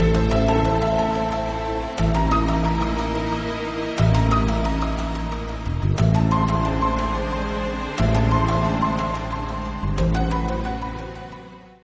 you